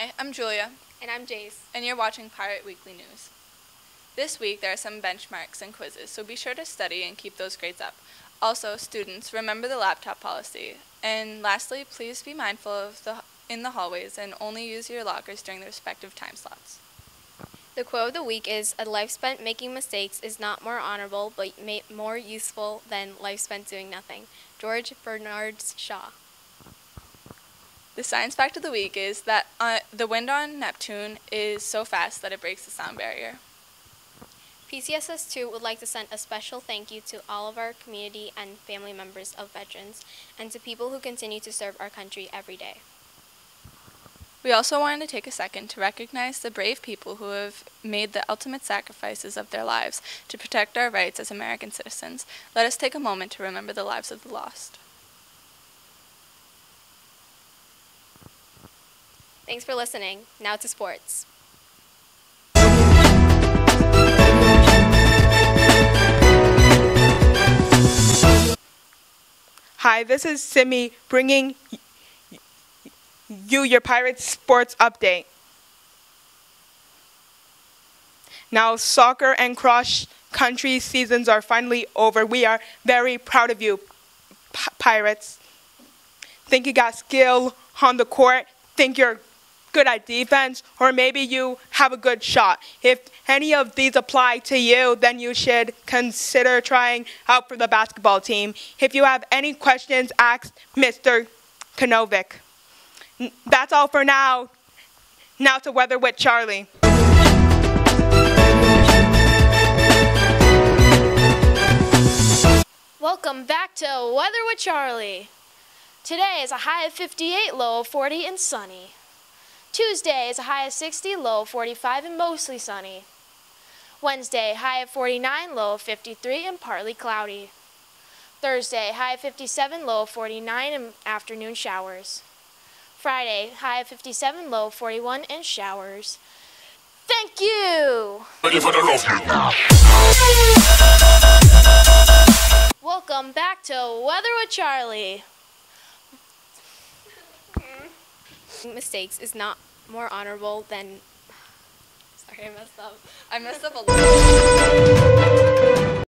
Hi, I'm Julia, And I'm Jace. and you're watching Pirate Weekly News. This week there are some benchmarks and quizzes, so be sure to study and keep those grades up. Also, students, remember the laptop policy. And lastly, please be mindful of the in the hallways and only use your lockers during the respective time slots. The quote of the week is A life spent making mistakes is not more honorable, but more useful than life spent doing nothing. George Bernard Shaw. The science fact of the week is that uh, the wind on Neptune is so fast that it breaks the sound barrier. PCSS 2 would like to send a special thank you to all of our community and family members of veterans and to people who continue to serve our country every day. We also wanted to take a second to recognize the brave people who have made the ultimate sacrifices of their lives to protect our rights as American citizens. Let us take a moment to remember the lives of the lost. Thanks for listening. Now to sports. Hi, this is Simi bringing you your Pirates sports update. Now, soccer and cross country seasons are finally over. We are very proud of you, Pirates. Think you got skill on the court, think you're good at defense, or maybe you have a good shot. If any of these apply to you, then you should consider trying out for the basketball team. If you have any questions, ask Mr. Konovic. That's all for now. Now to weather with Charlie. Welcome back to Weather with Charlie. Today is a high of 58, low of 40 and sunny. Tuesday is a high of 60, low of 45 and mostly sunny. Wednesday, high of 49, low of 53 and partly cloudy. Thursday, high of 57, low of 49 and afternoon showers. Friday, high of 57, low of 41 and showers. Thank you! Welcome back to Weather with Charlie. Mistakes is not more honorable than. Sorry, I messed up. I messed up a lot.